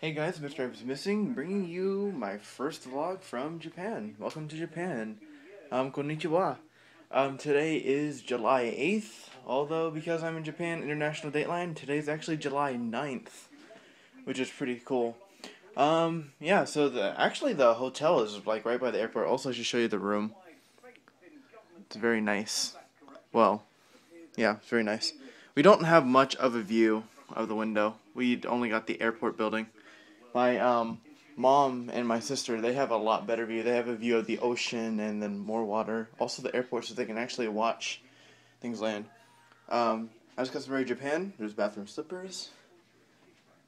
Hey guys, Mr. Happy's Missing, bringing you my first vlog from Japan. Welcome to Japan. Um, konnichiwa. Um, today is July 8th, although because I'm in Japan International Dateline, today's actually July 9th, which is pretty cool. Um, yeah, so the actually the hotel is like right by the airport. Also, I should show you the room. It's very nice. Well, yeah, it's very nice. We don't have much of a view of the window. We only got the airport building. My um, mom and my sister, they have a lot better view. They have a view of the ocean and then more water. Also the airport, so they can actually watch things land. Um, as customary Japan, there's bathroom slippers.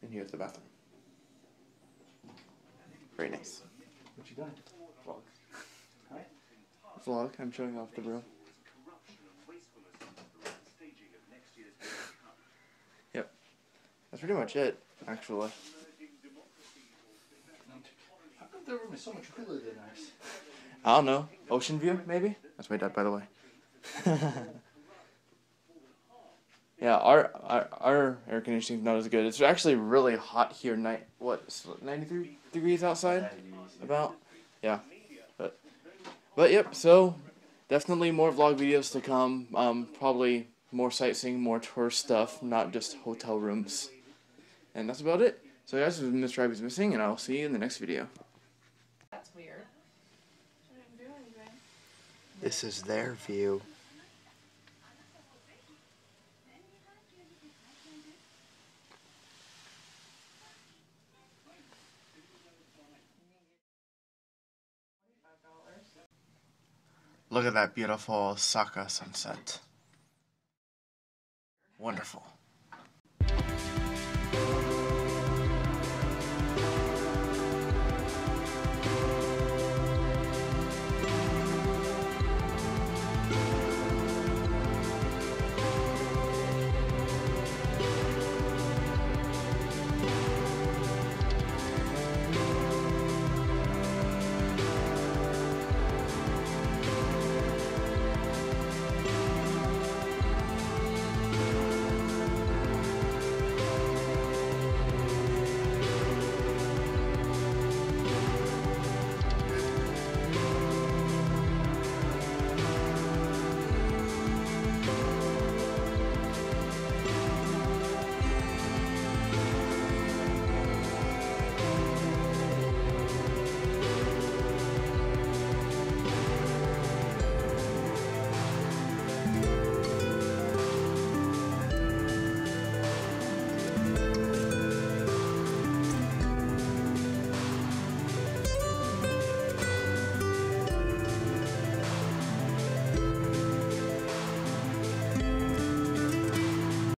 And here's the bathroom. Very nice. What you doing? Vlog. Hi. Vlog. I'm showing off the room. Yep. That's pretty much it, actually. The room is so much cooler than ours? I don't know. Ocean view, maybe? That's my dad, by the way. yeah, our, our our air conditioning's not as good. It's actually really hot here. Night what? Ninety three degrees outside. About yeah, but but yep. So definitely more vlog videos to come. Um, probably more sightseeing, more tour stuff, not just hotel rooms. And that's about it. So guys, this is Mr. Happy's missing, and I'll see you in the next video. Weird. This is their view. Look at that beautiful Osaka sunset. Wonderful.